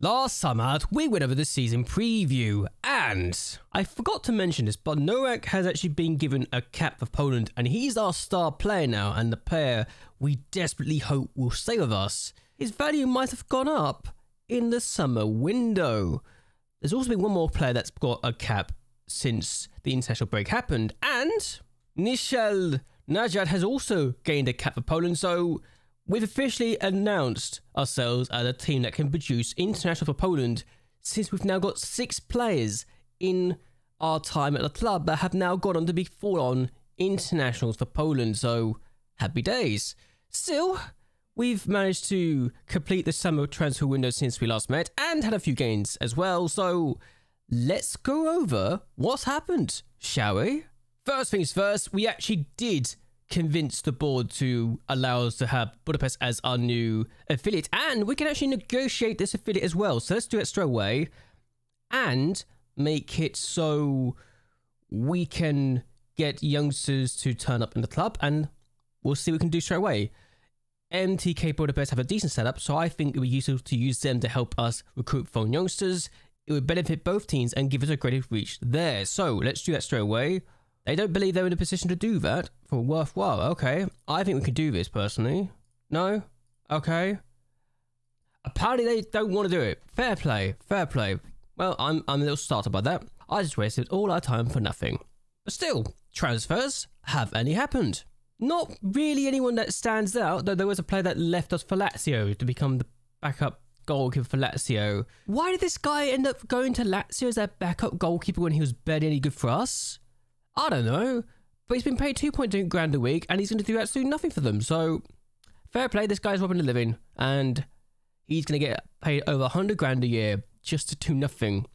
Last summer, we went over the season preview, and I forgot to mention this, but Nowak has actually been given a cap for Poland, and he's our star player now, and the player we desperately hope will stay with us. His value might have gone up in the summer window. There's also been one more player that's got a cap since the international break happened, and Nishal Najad has also gained a cap for Poland, so We've officially announced ourselves as a team that can produce international for Poland since we've now got six players in our time at the club that have now gone on to be full on internationals for Poland. So happy days. Still, we've managed to complete the summer transfer window since we last met and had a few gains as well. So let's go over what's happened, shall we? First things first, we actually did convince the board to allow us to have Budapest as our new affiliate. And we can actually negotiate this affiliate as well. So let's do it straight away and make it so we can get youngsters to turn up in the club and we'll see what we can do straight away. MTK Budapest have a decent setup, so I think it would be useful to use them to help us recruit phone youngsters. It would benefit both teams and give us a greater reach there. So let's do that straight away. They don't believe they're in a position to do that for worthwhile. Okay, I think we could do this personally. No? Okay. Apparently they don't want to do it. Fair play, fair play. Well, I'm, I'm a little startled by that. I just wasted all our time for nothing. But still, transfers, have any happened? Not really anyone that stands out, though there was a player that left us for Lazio to become the backup goalkeeper for Lazio. Why did this guy end up going to Lazio as their backup goalkeeper when he was barely any good for us? I don't know. But he's been paid 2.2 grand a week and he's going to do absolutely nothing for them. So, fair play. This guy's robbing a living and he's going to get paid over 100 grand a year just to do nothing.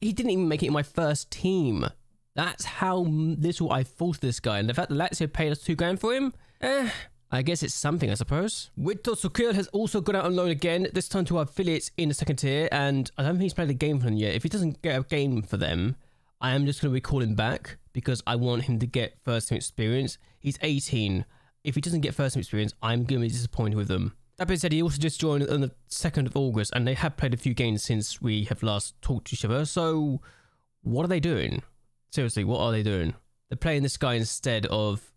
He didn't even make it in my first team. That's how little I thought this guy. And the fact that Lazio paid us 2 grand for him, eh, I guess it's something, I suppose. Wito Sukil has also gone out on loan again, this time to our affiliates in the second tier, and I don't think he's played a game for them yet. If he doesn't get a game for them, I am just going to recall him back because I want him to get first team experience. He's 18. If he doesn't get first team experience, I'm going to be disappointed with him. That being said, he also just joined on the 2nd of August and they have played a few games since we have last talked to each other. So, what are they doing? Seriously, what are they doing? They're playing this guy instead of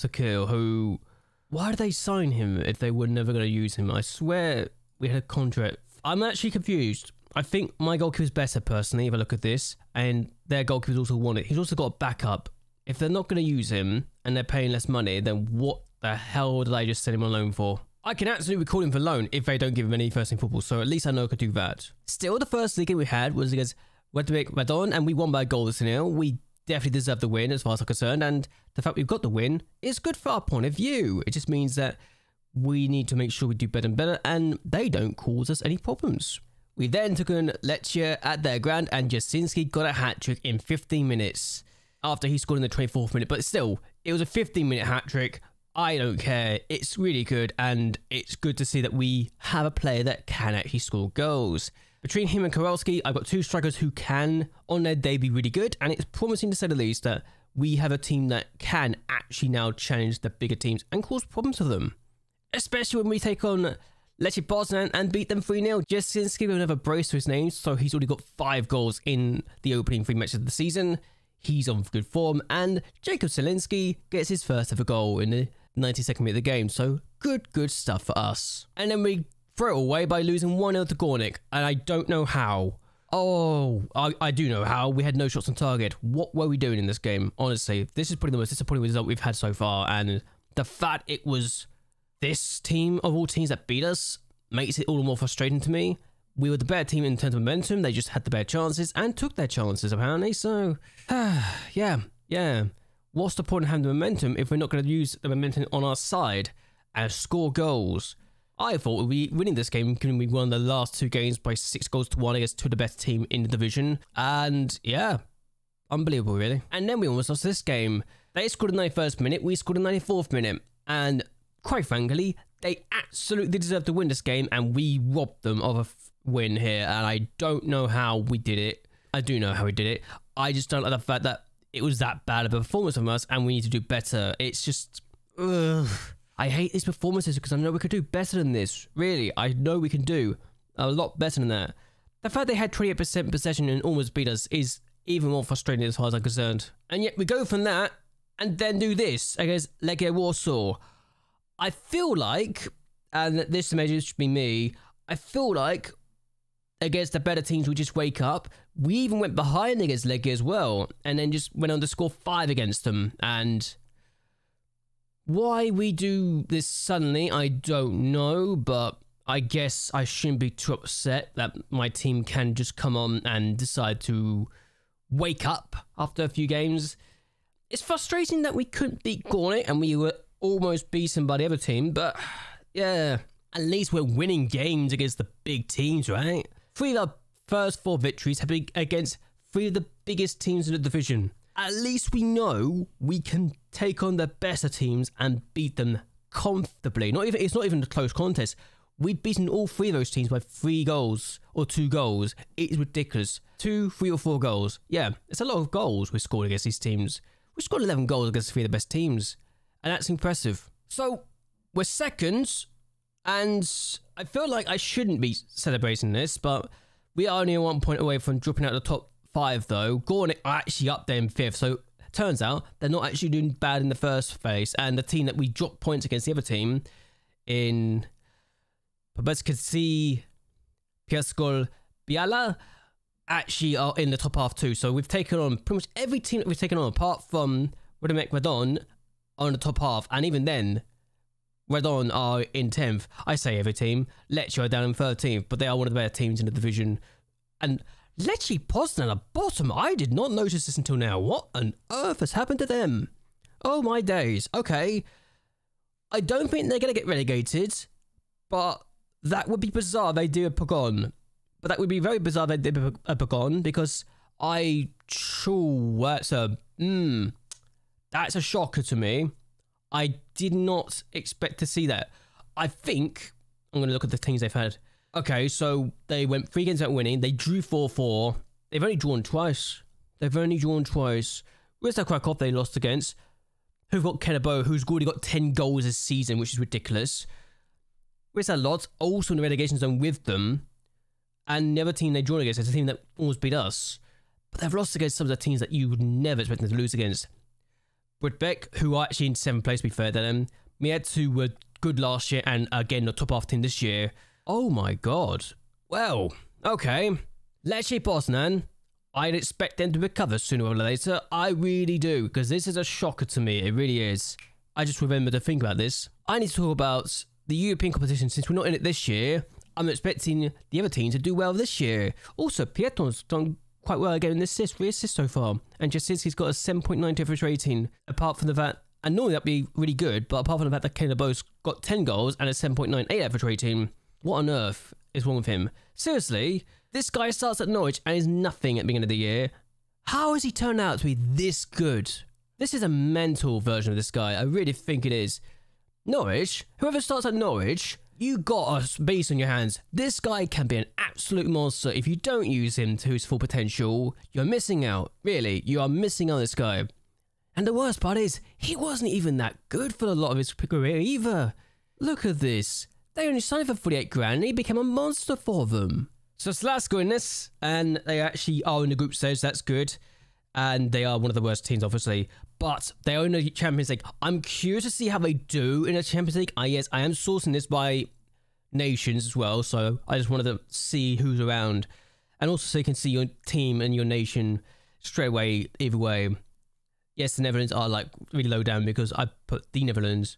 Sakir, who. Why did they sign him if they were never going to use him? I swear we had a contract. I'm actually confused. I think my goalkeeper's better personally if I look at this, and their goalkeeper's also won it. He's also got a backup. If they're not going to use him and they're paying less money, then what the hell did I just send him on loan for? I can absolutely call him for loan if they don't give him any first team football, so at least I know I could do that. Still, the first league game we had was against Wedwick Madon, and we won by a goal this nil. We definitely deserve the win as far as I'm concerned, and the fact we've got the win is good for our point of view. It just means that we need to make sure we do better and better, and they don't cause us any problems. We then took on Lecce at their ground and Jasinski got a hat trick in 15 minutes after he scored in the 24th minute. But still, it was a 15 minute hat trick. I don't care. It's really good and it's good to see that we have a player that can actually score goals. Between him and Kowalski, I've got two strikers who can, on their day, be really good, and it's promising to say the least that we have a team that can actually now challenge the bigger teams and cause problems for them. Especially when we take on Lech Poznan and beat them 3 0. Jasinski will have a brace to his name, so he's already got five goals in the opening three matches of the season. He's on good form, and Jacob Selinski gets his first ever goal in the 92nd minute of the game, so good, good stuff for us. And then we throw it away by losing 1 0 to Gornik, and I don't know how. Oh, I, I do know how. We had no shots on target. What were we doing in this game? Honestly, this is probably the most disappointing result we've had so far, and the fact it was this team of all teams that beat us makes it all the more frustrating to me. We were the better team in terms of momentum. They just had the better chances and took their chances, apparently. So, yeah, yeah. What's the point of having the momentum if we're not going to use the momentum on our side and score goals? I thought we'd be winning this game given we won the last two games by six goals to one against two of the best team in the division. And yeah, unbelievable, really. And then we almost lost this game. They scored in the 91st minute, we scored in the 94th minute. And quite frankly, they absolutely deserve to win this game, and we robbed them of a win here. And I don't know how we did it. I do know how we did it. I just don't like the fact that it was that bad of a performance from us, and we need to do better. It's just, ugh. I hate these performances because I know we could do better than this. Really, I know we can do a lot better than that. The fact they had 28% possession and almost beat us is even more frustrating as far as I'm concerned. And yet we go from that and then do this against Legia Warsaw. I feel like, and this may just be me, I feel like against the better teams we just wake up. We even went behind against Legia as well, and then just went on to score five against them. And why we do this suddenly, I don't know, but I guess I shouldn't be too upset that my team can just come on and decide to wake up after a few games. It's frustrating that we couldn't beat Gornik and we were almost beaten by the other team, but yeah, at least we're winning games against the big teams, right? Three of our first four victories have been against three of the biggest teams in the division. At least we know we can take on the better teams and beat them comfortably. Not even it's not even a close contest. We've beaten all three of those teams by three goals or two goals. It is ridiculous. Two, three, or four goals. Yeah, it's a lot of goals we've scored against these teams. We scored 11 goals against three of the best teams, and that's impressive. So, we're seconds, and I feel like I shouldn't be celebrating this, but we are only one point away from dropping out the top five, though. Gornik are actually up there in fifth, so turns out they're not actually doing bad in the first phase, and the team that we dropped points against the other team in see Piaskol, Biala actually are in the top half too. So we've taken on pretty much every team that we've taken on apart from Radomiak Radom on the top half, and even then Redon are in 10th. I say every team. Lecce are down in 13th, but they are one of the better teams in the division. And Lech Poznan the bottom. I did not notice this until now. What on earth has happened to them? Oh my days. Okay. I don't think they're going to get relegated, but that would be bizarre they do a Pagon. But that would be very bizarre they did a Pagon because I sure that's a mm, that's a shocker to me. I did not expect to see that. I think I'm going to look at the teams they've had. Okay, so they went three games without winning. They drew 4 4. They've only drawn twice. They've only drawn twice. Wisla Krakow they lost against. Who've got Kenabo, who's already got 10 goals this season, which is ridiculous. Wisla Lodz also in the relegation zone with them. And the other team they drawn against is a team that almost beat us. But they've lost against some of the teams that you would never expect them to lose against. Bridbeck, who are actually in seventh place, to be fair to them. Mietsu were good last year and again the top half team this year. Oh my god. Well, okay. Lech Poznan. I'd expect them to recover sooner or later. I really do, because this is a shocker to me. It really is. I just remember to think about this. I need to talk about the European competition since we're not in it this year. I'm expecting the other team to do well this year. Also, Pieton's done quite well getting this assist, three assists so far. And just since he's got a 7.9 average rating, apart from the fact, and normally that'd be really good, but apart from the fact that Caleb Bo's got 10 goals and a 7.98 average rating, what on earth is wrong with him? Seriously, this guy starts at Norwich and is nothing at the beginning of the year. How has he turned out to be this good? This is a mental version of this guy. I really think it is. Norwich, whoever starts at Norwich you got a beast on your hands. This guy can be an absolute monster. If you don't use him to his full potential, you're missing out. Really, you are missing out on this guy. And the worst part is, he wasn't even that good for a lot of his career either. Look at this. They only signed for 48 grand and he became a monster for them. So good in this, and they actually are in the group stage, that's good and they are one of the worst teams, obviously. But they in the Champions League. I'm curious to see how they do in the Champions League. I yes, I am sourcing this by nations as well, so I just wanted to see who's around, and also so you can see your team and your nation straight away. Either way, yes, the Netherlands are like really low down because I put the Netherlands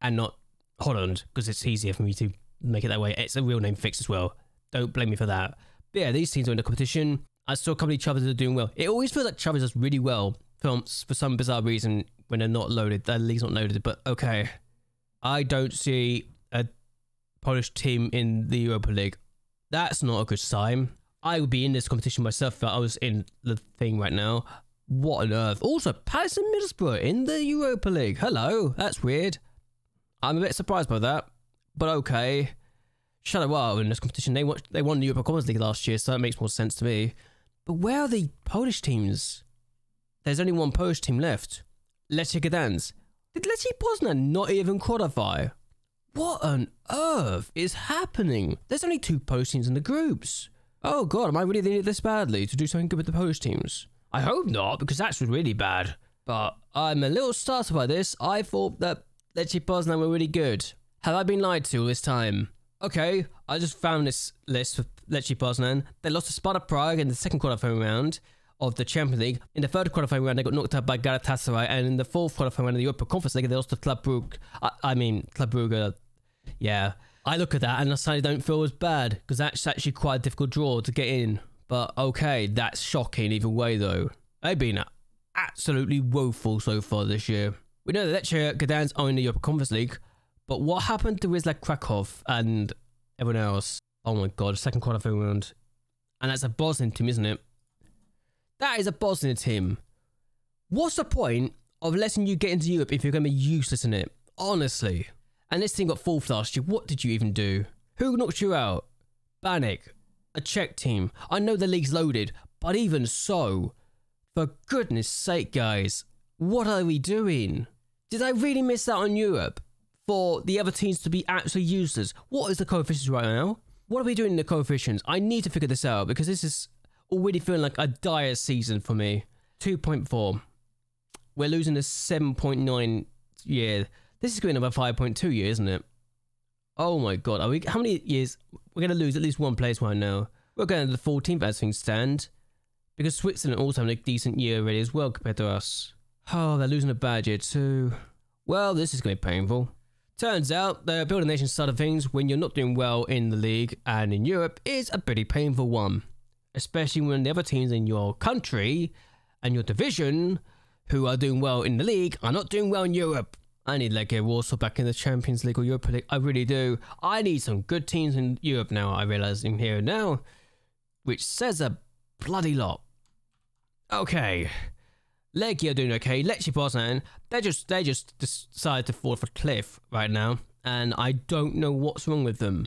and not Holland because it's easier for me to make it that way. It's a real name fix as well. Don't blame me for that. But yeah, these teams are in the competition. I still company Chavez are doing well. It always feels like Chavez does really well for, um, for some bizarre reason when they're not loaded. Their league's not loaded, but okay. I don't see a Polish team in the Europa League. That's not a good sign. I would be in this competition myself if I was in the thing right now. What on earth? Also, Palace and Middlesbrough in the Europa League. Hello, that's weird. I'm a bit surprised by that, but okay. Shadow in this competition, they won, they won the Europa Conference League last year, so that makes more sense to me. But where are the Polish teams? There's only one Polish team left. Lechia Gdańsk. Did Lechia Poznan not even qualify? What on earth is happening? There's only two post teams in the groups. Oh god, am I really needed this badly to do something good with the post teams? I hope not, because that's really bad. But I'm a little startled by this. I thought that Lech Poznan were really good. Have I been lied to all this time? Okay, I just found this list for Lech Poznan. They lost to Sparta Prague in the second qualifying round of the Champions League. In the third qualifying round, they got knocked out by Galatasaray, and in the fourth qualifying round of the Europa Conference League, they lost to Club Brugge. I, I mean, Club Brugge. Yeah, I look at that and I suddenly don't feel as bad because that's actually quite a difficult draw to get in. But okay, that's shocking either way though. They've been absolutely woeful so far this year. We know that Lechia Gdańsk are in the Conference League, but what happened to Wisla Krakow and everyone else? Oh my god, second qualifying round. And that's a Bosnian team, isn't it? That is a Bosnian team. What's the point of letting you get into Europe if you're going to be useless in it? Honestly. And this team got fourth last year. What did you even do? Who knocked you out? Baník, a Czech team. I know the league's loaded, but even so, for goodness sake, guys, what are we doing? Did I really miss out on Europe for the other teams to be absolutely useless? What is the coefficients right now? What are we doing in the coefficients? I need to figure this out because this is already feeling like a dire season for me. 2.4. We're losing a 7.9 year. This is going about 5.2 years, isn't it? Oh my god, are we? How many years? We're going to lose at least one place right now. We're going to the 14th as things stand. Because Switzerland also having a decent year already as well compared to us. Oh, they're losing a bad year too. Well, this is going to be painful. Turns out the building nation side of things, when you're not doing well in the league and in Europe, is a pretty painful one. Especially when the other teams in your country and your division who are doing well in the league are not doing well in Europe. I need Legia Warsaw back in the Champions League or Europa League. I really do. I need some good teams in Europe now, I realise in here now. Which says a bloody lot. Okay. Legia are doing okay. Lech Poznan, they just they just decided to fall off a cliff right now, and I don't know what's wrong with them.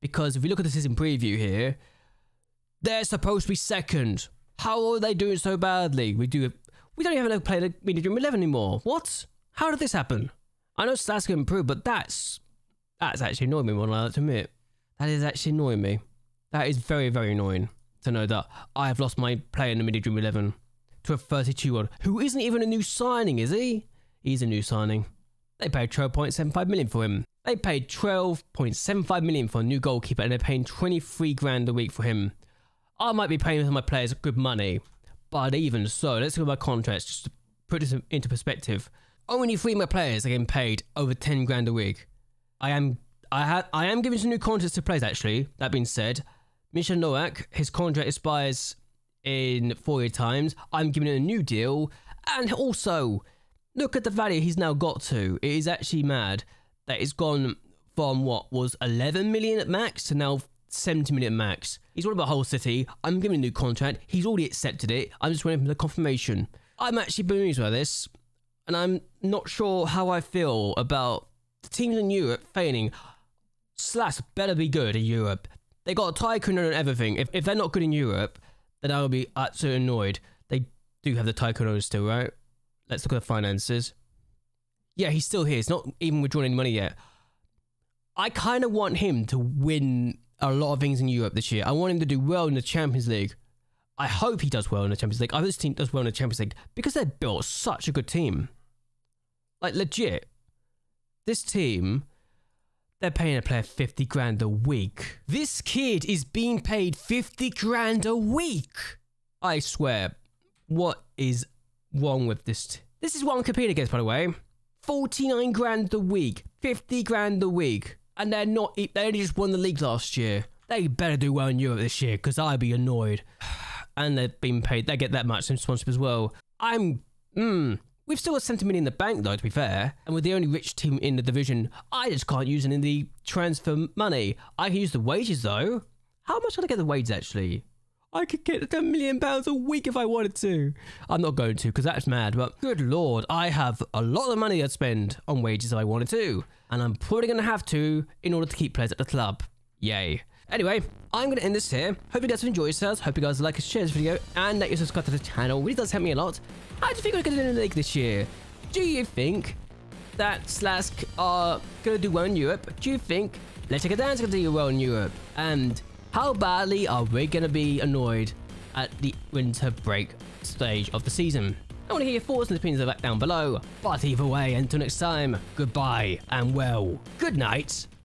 Because if we look at the season preview here, they're supposed to be second. How are they doing so badly? We do we don't even have a player play the Media Dream 11 anymore. What? How did this happen? I know stats can improve, but that's that's actually annoying me more than I like to admit. That is actually annoying me. That is very, very annoying to know that I have lost my player in the Mini Dream 11 to a 32 year old who isn't even a new signing, is he? He's a new signing. They paid 12.75 million for him. They paid 12.75 million for a new goalkeeper and they're paying 23 grand a week for him. I might be paying my players good money, but even so, let's look at my contracts just to put this into perspective. Only three of my players are getting paid over 10 grand a week. I am I have I am giving some new contracts to players actually. That being said, Misha Nowak, his contract expires in four year times. I'm giving him a new deal. And also, look at the value he's now got to. It is actually mad that it's gone from what was 11 million at max to now 70 million max. He's all about whole City. I'm giving him a new contract. He's already accepted it. I'm just waiting for the confirmation. I'm actually bemused by this. And I'm not sure how I feel about the teams in Europe failing. Slask better be good in Europe. They got a tycoon and everything. If, if they're not good in Europe, then I will be absolutely annoyed. They do have the tycoon still, right? Let's look at the finances. Yeah, he's still here. He's not even withdrawn any money yet. I kind of want him to win a lot of things in Europe this year. I want him to do well in the Champions League. I hope he does well in the Champions League. I hope this team does well in the Champions League because they built such a good team. Like legit, this team they're paying a player 50 grand a week. This kid is being paid 50 grand a week. I swear, what is wrong with this? this is what I'm competing against, by the way. 49 grand a week, 50 grand a week. And they're not, they only just won the league last year. They better do well in Europe this year because I'd be annoyed. and they've been paid, they get that much in sponsorship as well. I'm, hmm, We've still got 70 million in the bank, though, to be fair. And we're the only rich team in the division. I just can't use any of the transfer money. I can use the wages, though. How much can I get the wages, actually? I could get a million pounds a week if I wanted to. I'm not going to because that's mad, but good lord, I have a lot of money to spend on wages if I wanted to. And I'm probably going to have to in order to keep players at the club. Yay. Anyway, I'm going to end this here. Hope you guys have enjoyed yourselves. Hope you guys like and share this video and that you subscribe to the channel. It really does help me a lot. How do you think we're going to do in the league this year? Do you think that Slask are gonna do well in Europe? Do you think Electric Dance gonna do well in Europe? And how badly are we gonna be annoyed at the winter break stage of the season? I want to hear your thoughts and opinions of that down below. But either way, until next time, goodbye and well, good night.